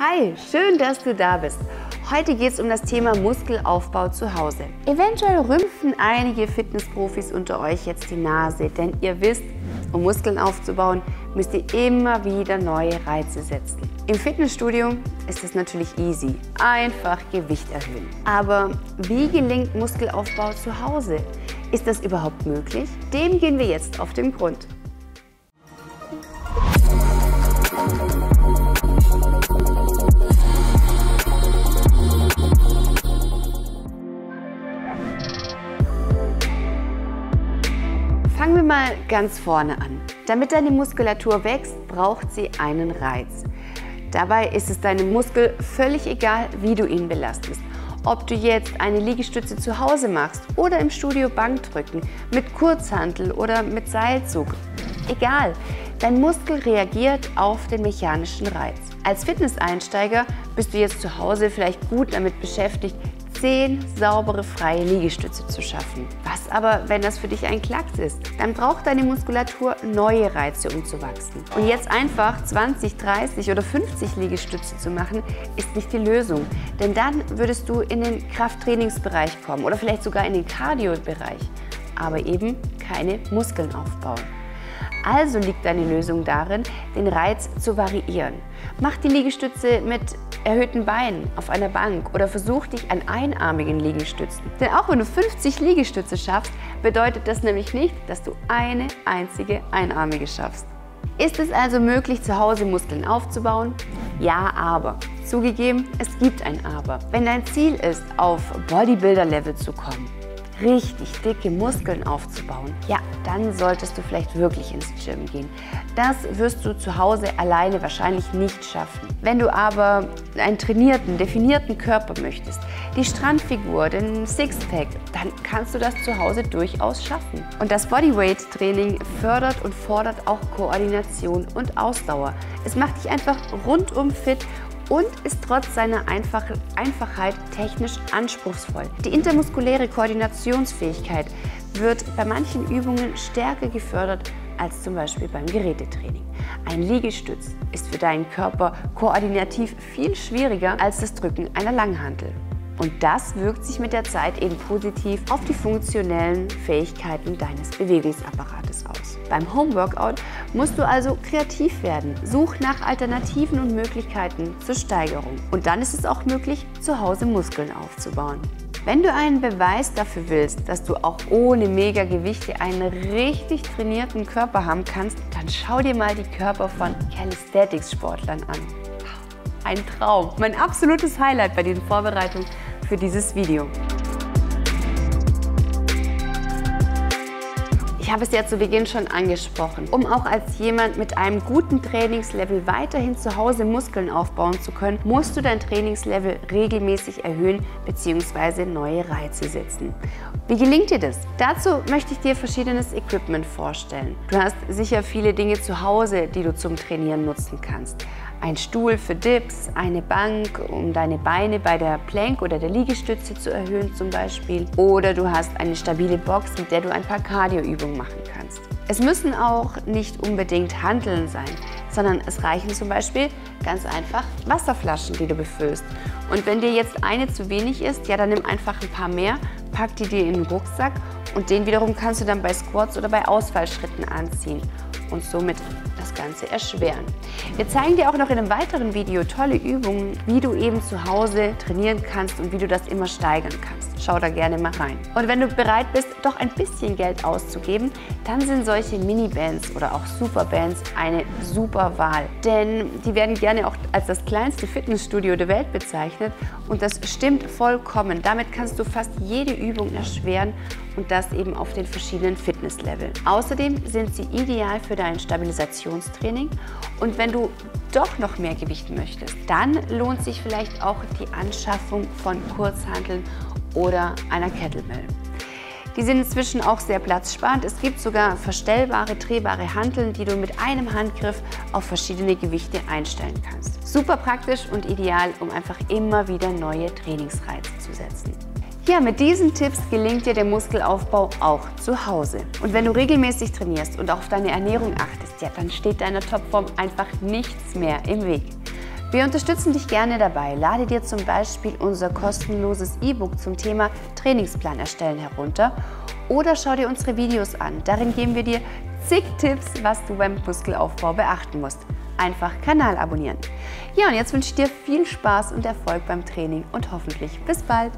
Hi, schön, dass du da bist. Heute geht es um das Thema Muskelaufbau zu Hause. Eventuell rümpfen einige Fitnessprofis unter euch jetzt die Nase, denn ihr wisst, um Muskeln aufzubauen, müsst ihr immer wieder neue Reize setzen. Im Fitnessstudio ist es natürlich easy, einfach Gewicht erhöhen. Aber wie gelingt Muskelaufbau zu Hause? Ist das überhaupt möglich? Dem gehen wir jetzt auf den Grund. Mal ganz vorne an. Damit deine Muskulatur wächst, braucht sie einen Reiz. Dabei ist es deinem Muskel völlig egal, wie du ihn belastest. Ob du jetzt eine Liegestütze zu Hause machst oder im Studio Bankdrücken, mit Kurzhantel oder mit Seilzug. Egal, dein Muskel reagiert auf den mechanischen Reiz. Als Fitnesseinsteiger bist du jetzt zu Hause vielleicht gut damit beschäftigt, 10 saubere freie Liegestütze zu schaffen. Was aber, wenn das für dich ein Klacks ist? Dann braucht deine Muskulatur neue Reize, um zu wachsen. Und jetzt einfach 20, 30 oder 50 Liegestütze zu machen, ist nicht die Lösung. Denn dann würdest du in den Krafttrainingsbereich kommen oder vielleicht sogar in den Cardio-Bereich, aber eben keine Muskeln aufbauen. Also liegt deine Lösung darin, den Reiz zu variieren. Mach die Liegestütze mit erhöhten Beinen auf einer Bank oder versuch dich an einarmigen Liegestützen. Denn auch wenn du 50 Liegestütze schaffst, bedeutet das nämlich nicht, dass du eine einzige einarmige schaffst. Ist es also möglich, zu Hause Muskeln aufzubauen? Ja, aber. Zugegeben, es gibt ein Aber. Wenn dein Ziel ist, auf Bodybuilder-Level zu kommen, richtig dicke Muskeln aufzubauen, ja, dann solltest du vielleicht wirklich ins Gym gehen. Das wirst du zu Hause alleine wahrscheinlich nicht schaffen. Wenn du aber einen trainierten, definierten Körper möchtest, die Strandfigur, den Sixpack, dann kannst du das zu Hause durchaus schaffen. Und das Bodyweight-Training fördert und fordert auch Koordination und Ausdauer. Es macht dich einfach rundum fit und ist trotz seiner Einfach Einfachheit technisch anspruchsvoll. Die intermuskuläre Koordinationsfähigkeit wird bei manchen Übungen stärker gefördert als zum Beispiel beim Gerätetraining. Ein Liegestütz ist für deinen Körper koordinativ viel schwieriger als das Drücken einer Langhantel. Und das wirkt sich mit der Zeit eben positiv auf die funktionellen Fähigkeiten deines Bewegungsapparates aus. Beim Homeworkout musst du also kreativ werden. Such nach Alternativen und Möglichkeiten zur Steigerung. Und dann ist es auch möglich, zu Hause Muskeln aufzubauen. Wenn du einen Beweis dafür willst, dass du auch ohne Megagewichte einen richtig trainierten Körper haben kannst, dann schau dir mal die Körper von Calisthenics-Sportlern an. Ein Traum. Mein absolutes Highlight bei diesen Vorbereitungen für dieses Video. Ich habe es ja zu Beginn schon angesprochen. Um auch als jemand mit einem guten Trainingslevel weiterhin zu Hause Muskeln aufbauen zu können, musst du dein Trainingslevel regelmäßig erhöhen bzw. neue Reize setzen. Wie gelingt dir das? Dazu möchte ich dir verschiedenes Equipment vorstellen. Du hast sicher viele Dinge zu Hause, die du zum Trainieren nutzen kannst ein Stuhl für Dips, eine Bank, um deine Beine bei der Plank oder der Liegestütze zu erhöhen zum Beispiel. Oder du hast eine stabile Box, mit der du ein paar Cardio-Übungen machen kannst. Es müssen auch nicht unbedingt Handeln sein, sondern es reichen zum Beispiel ganz einfach Wasserflaschen, die du befüllst. Und wenn dir jetzt eine zu wenig ist, ja, dann nimm einfach ein paar mehr, pack die dir in den Rucksack und den wiederum kannst du dann bei Squats oder bei Ausfallschritten anziehen und somit Ganze erschweren. Wir zeigen dir auch noch in einem weiteren Video tolle Übungen, wie du eben zu Hause trainieren kannst und wie du das immer steigern kannst. Schau da gerne mal rein. Und wenn du bereit bist, doch ein bisschen Geld auszugeben, dann sind solche Mini-Bands oder auch Superbands eine super Wahl. Denn die werden gerne auch als das kleinste Fitnessstudio der Welt bezeichnet und das stimmt vollkommen. Damit kannst du fast jede Übung erschweren und das eben auf den verschiedenen Fitnessleveln. Außerdem sind sie ideal für dein Stabilisationstraining und wenn du doch noch mehr Gewicht möchtest, dann lohnt sich vielleicht auch die Anschaffung von Kurzhanteln oder einer Kettlebell. Die sind inzwischen auch sehr platzsparend. Es gibt sogar verstellbare, drehbare Hanteln, die du mit einem Handgriff auf verschiedene Gewichte einstellen kannst. Super praktisch und ideal, um einfach immer wieder neue Trainingsreize zu setzen. Ja, mit diesen Tipps gelingt dir der Muskelaufbau auch zu Hause. Und wenn du regelmäßig trainierst und auf deine Ernährung achtest, ja, dann steht deiner Topform einfach nichts mehr im Weg. Wir unterstützen dich gerne dabei. Lade dir zum Beispiel unser kostenloses E-Book zum Thema Trainingsplan erstellen herunter oder schau dir unsere Videos an. Darin geben wir dir zig Tipps, was du beim Muskelaufbau beachten musst. Einfach Kanal abonnieren. Ja, und jetzt wünsche ich dir viel Spaß und Erfolg beim Training und hoffentlich bis bald.